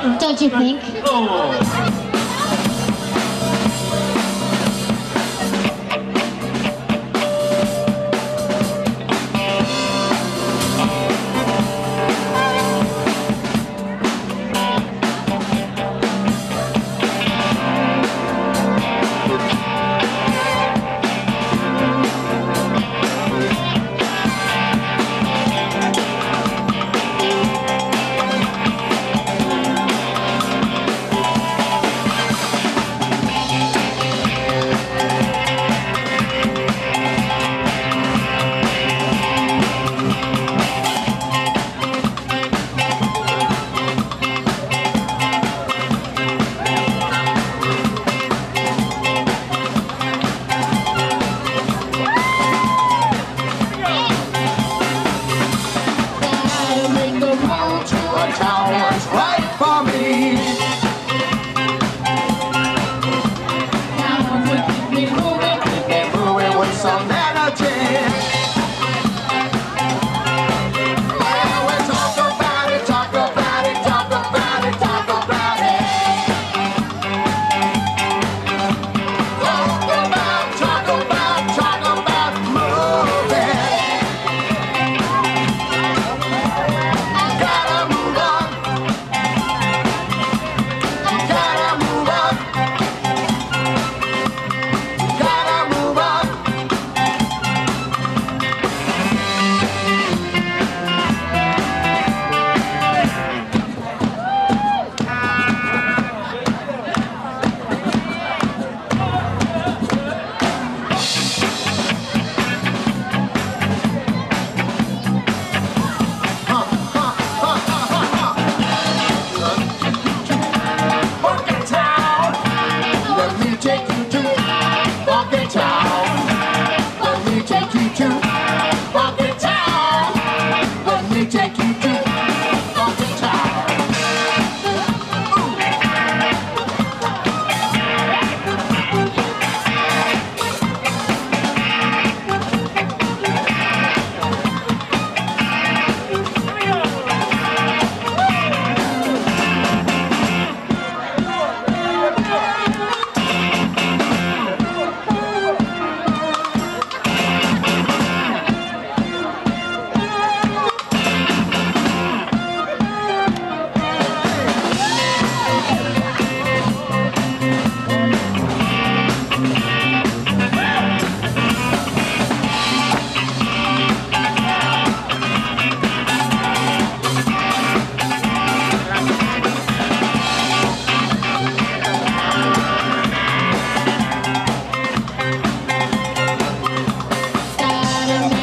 Don't you think? Oh.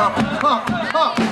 哈哈哈。